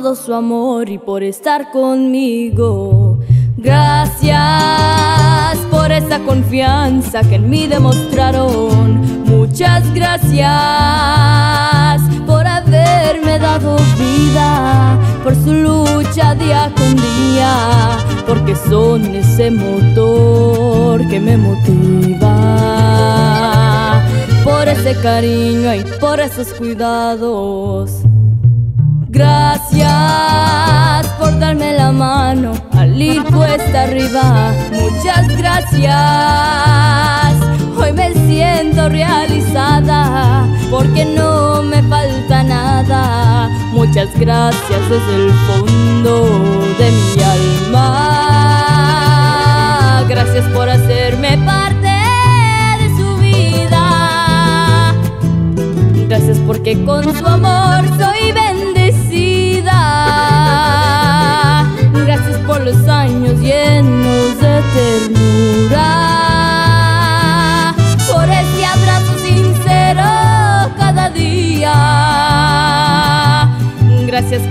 su amor y por estar conmigo. Gracias por esa confianza que en mí demostraron. Muchas gracias por haberme dado vida, por su lucha día con día, porque son ese motor que me motiva. Por ese cariño y por esos cuidados. Gracias por darme la mano al ir cuesta arriba. Muchas gracias. Hoy me siento realizada porque no me falta nada. Muchas gracias desde el fondo de mi alma. Gracias por hacerme parte de su vida. Gracias porque con su amor soy los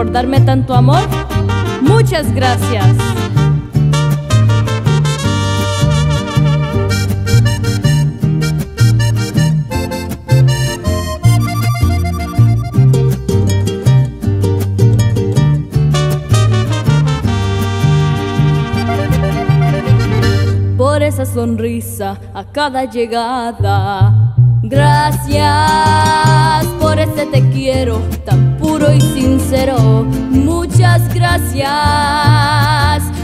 Por darme tanto amor, muchas gracias. Por esa sonrisa a cada llegada. Gracias por ese te quiero tan sincero. Muchas gracias.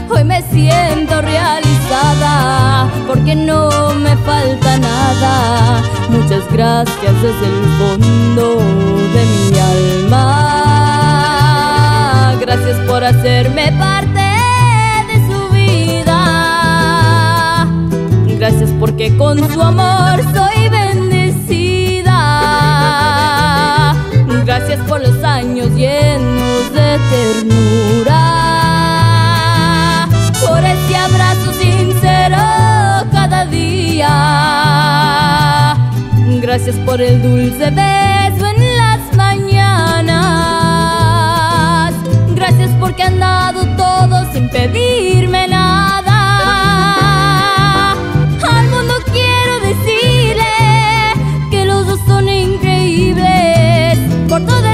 Hoy me siento realizada porque no me falta nada. Muchas gracias desde el fondo de mi alma. Gracias por hacerme parte de su vida. Gracias porque con su amor soy Gracias por los años llenos de ternura, por ese abrazo sincero cada día. Gracias por el dulce beso en las mañanas. Gracias porque han dado todo sin pedir todo